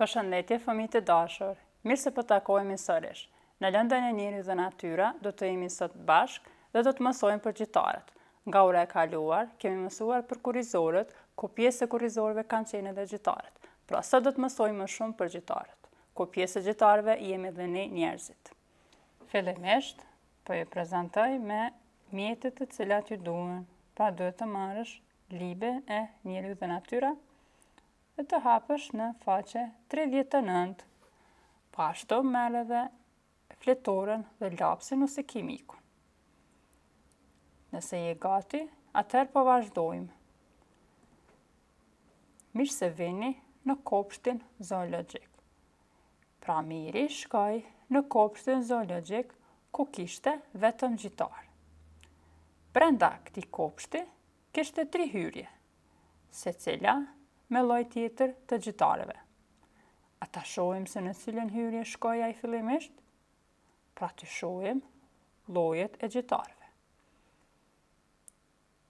Përshëndetje fëmijë të dashur, mirë se po takohemi sërish. Në lëndën e njeriu dhe natyra do të jemi sot bashkë dhe do të mësojmë për gjitarët. Nga ora e kaluar, kemi mësuar për kurrizorët, ku pjesë e kurrizorëve kanë qenë edhe gjitarët. Pra sot do të mësojmë më shumë për gjitarët, ku pjesë e gjitarëve jemi dhe ne njerëzit. Fillimisht, po ju prezantoj me mjetet të cilat ju duhen. Pra duhet të marrësh librin e njeriu dhe natyra, dhe të hapësh në faqe tridhjetë e nëntë, po ashtu merr edhe fletoren dhe lapsin ose kimikun. Nëse je gati, atëherë po vazhdojmë. Mirë se vini në kopshtin zoologjik. Pra Miri shkoi në kopshtin zoologjik ku kishte vetëm gjitarë. Brenda këtij kopshti Kishte tri hyrje, secila me lloj tjetër të gjitarëve. A ta shohim se në cilën hyrje shkoi ai fillimisht? Pra të shohim llojet e gjitarëve.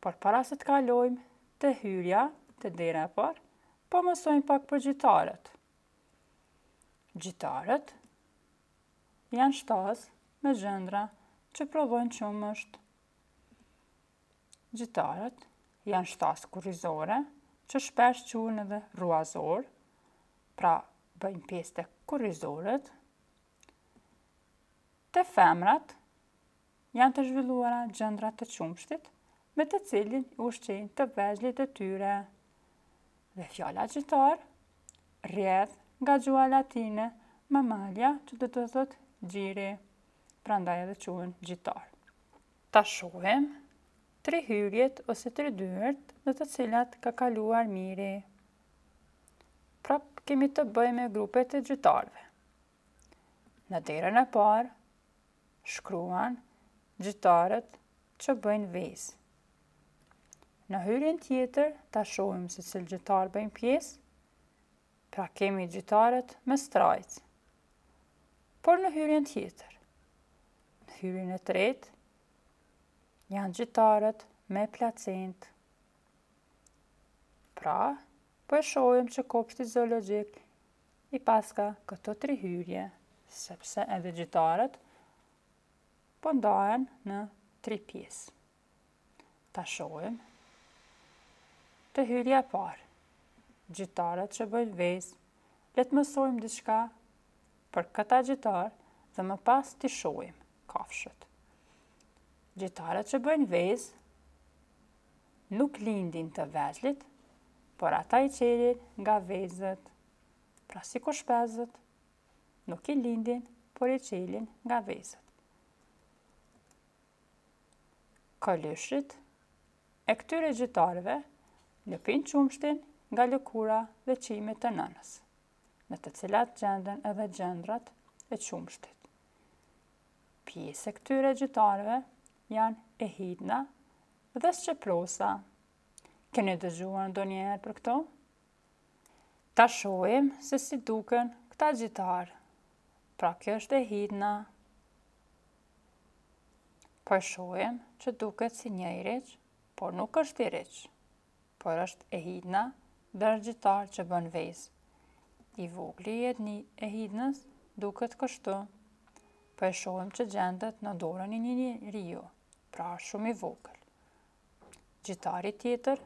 Por para se të kalojmë te hyrja, te dera e parë, po mësojmë pak për gjitarët. Gjitarët janë shtazë me gjëndra që prodhojnë qumësht. Gjitarët janë shtazë kurrizore, që shpesh quhen edhe rruazorë, pra bëjnë pjesë te kurrizorët. Te femrat janë të zhvilluara gjëndra të qumështit, me të cilin i ushqejnë të vegjlit e tyre. Dhe fjala gjitar rrjedh nga gjuha latine mamalia që do të thotë gjiri, prandaj edhe quhen gjitarë. Ta shohim tri hyrjet ose tri dyert në të cilat ka kaluar Miri. Prapë kemi të bëjmë me grupet e gjitarëve. Në derën e parë, shkruan gjitarët që bëjnë vezë. Në hyrjen tjetër, ta shohim se cilët gjitarë bëjnë pjesë, Pra kemi gjitarët me strajcë. Por në hyrjen tjetër, në hyrjen e tretë, janë gjitarët me placentë. Pra, po e shohim që kopshti zoologjik i paska këto tri hyrje, sepse edhe gjitarët po ndahen në tri pjesë. Ta shohim. Te hyrja e parë. Gjitarët që bëjnë vezë. Le të mësojmë diçka për këta gjitarë dhe më pas të shohim kafshët. Gjitarët që bëjnë vezë nuk lindin të vegjlit, por ata i çelin nga vezët. Pra sikur shpezët, nuk i lindin, por i çelin nga vezët. Këlyshët e këtyre gjitarëve lëpin qumështin nga lëkura dhe qimet e nënës, në të cilat gjenden edhe gjëndrat e qumështit. Pjesë e këtyre gjitarëve janë ehidna dhe sqeprosa. Keni dëgjuar ndonjëherë për këto? Ta shohim se si duken këta gjitarë. Pra kjo është ehidna. Po e shohim që duket si një iriq, por nuk është iriq, por është ehidna dhe është gjitar që bën vezë. I vogli i edni, ehidnës duket kështu. Po e shohim që gjendet në dorën e njeriut, pra është shumë i vogël. Gjitari tjetër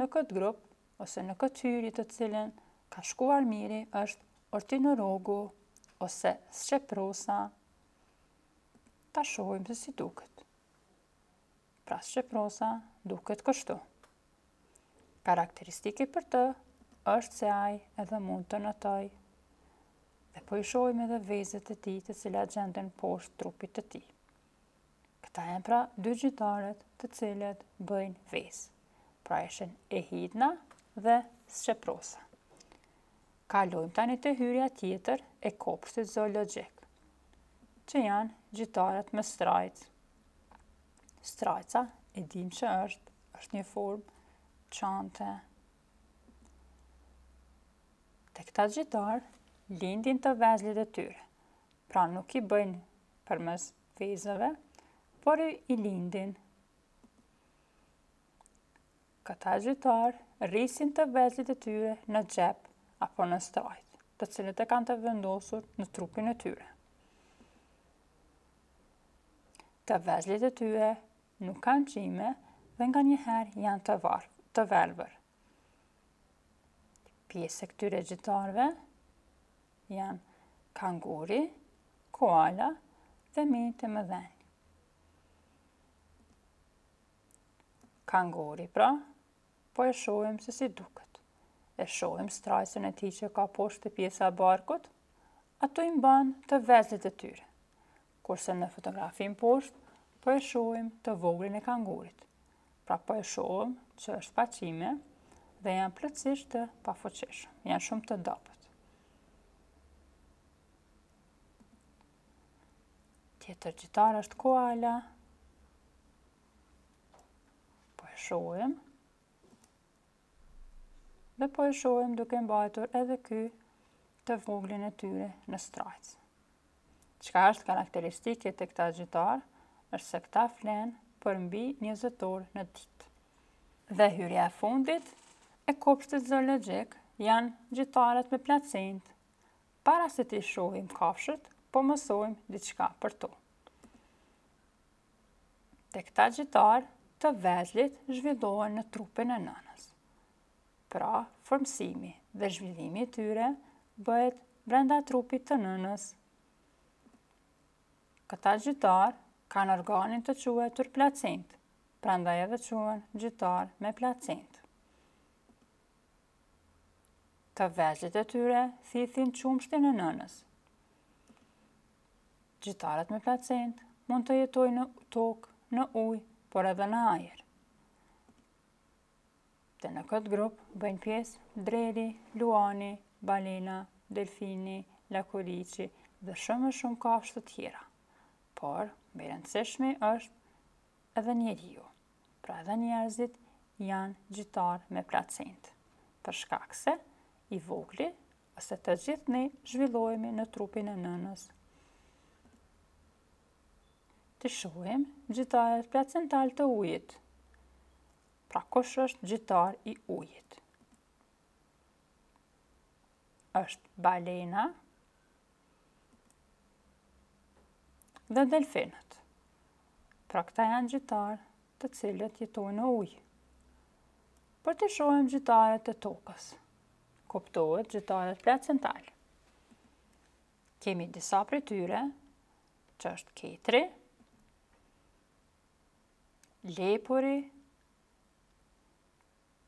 në këtë grup ose në këtë hyrje të cilën ka shkuar Miri është ortinorogu ose sqeprosa Ta shohim se si duket. Pra sqeprosa duket kështu. Karakteristike për të është se ai edhe mund të notojë dhe po i shohim edhe vezët e tij të cilat gjenden poshtë trupit të tij. Këta janë pra dy gjitarët të cilat bëjnë vezë, pra ishin ehidna dhe sqeprosa. Kalojmë tani te hyrja tjetër e kopshtit zoologjik, që janë gjitarët me strajcë. Strajca e dimë që është, është një formë çante. Te këta gjitarë lindin të vegjlit e tyre, pra nuk i bëjnë përmes vezëve, por i lindin. Këta gjitarë rrisin të vegjlit e tyre në xhep apo në strajcë, të cilat e kanë të vendosur në trupin e tyre. Të vegjlit e tyre nuk kanë qime dhe nganjëherë janë të, var, të verbër. Pjesë e këtyre gjitarëve janë kanguri, koala dhe minjtë e mëdhenj. Kanguri, pra, po e shohim se si duket. E shohim strajcën e tij që ka poshtë te pjesa e barkut, ato i mban të vegjlit e tyre. Kurse në fotografinë poshtë, po e shohim të voglin e kangurit. Pra po e shohim që është pa qime dhe janë plotësisht të pafuqishëm, janë shumë të dobët. Tjetër gjitar është koala. Po e shohim. Dhe po e shohim duke mbajtur edhe ky të voglin e tyre në strajcë. Çka është karakteristike te këta gjitarë, është se këta flenë për mbi njëzet orë në ditë. Dhe hyrja e fundit e kopshtit zoologjik janë gjitarët me placentë, Para se t'i shohim kafshët, po mësojmë diçka për to. Te këta gjitarë të vegjlit zhvillohen në trupin e nënës. Pra, formësimi dhe zhvillimi i tyre bëhet brenda trupit të nënës. Këta gjitarë kanë organin të quajtur placentë, prandaj edhe quhen gjitarë me placentë. Të vegjlit e tyre thithin qumshtin e nënës. Gjitarët me placentë mund të jetojnë në tokë, në ujë, por edhe në ajër. Dhe në këtë grup bëjnë pjesë dreri, luani, balena, delfini, lakuriqi dhe shumë e shumë kafshë të tjera. Por, më i rëndësishmi është edhe njeriu. pra edhe njerëzit janë gjitarë me placentë, për shkak se i vogli ose të gjithë ne zhvillohemi në trupin e nënës. T'i shohim gjitarët placentalë të ujit, pra kush është gjitar i ujit. është balena dhe delfinët. Pra këta janë gjitarë të cilët jetojnë në ujë. Por t'i shohim gjitarët e tokës, kuptohet gjitarët placentalë. Kemi disa prej tyre, që është ketri, lepuri,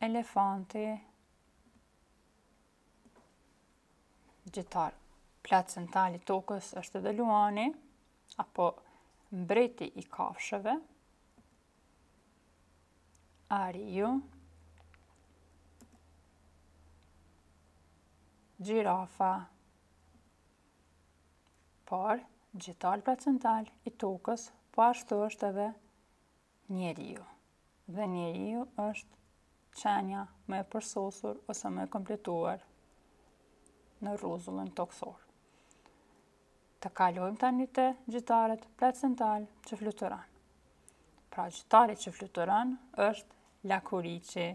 Elefanti. Gjitar placental i tokës është edhe luani, apo mbreti i kafshëve, ariu, gjirafa, por gjitar placental i tokës, po ashtu është edhe njeriu, dhe njeriu është qenia më e përsosur ose më e kompletuar në rruzullin tokësor. Të kalojmë tani te gjitaret placental që fluturon. Pra gjitari që fluturon është lakuriçi,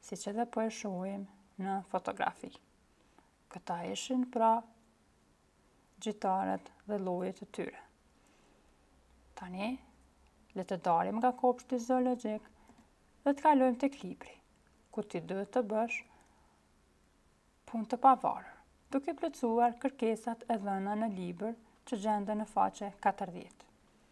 siç edhe po e shohim në fotografi. Këta ishin pra gjitaret dhe llojet e tyre. Tani, le të dalim nga kopshti zoologjik dhe të kalojmë tek libri, ku ti duhet të bësh punë të pavarur, duke plotësuar kërkesat e dhëna në libër që gjenden në faqe 40.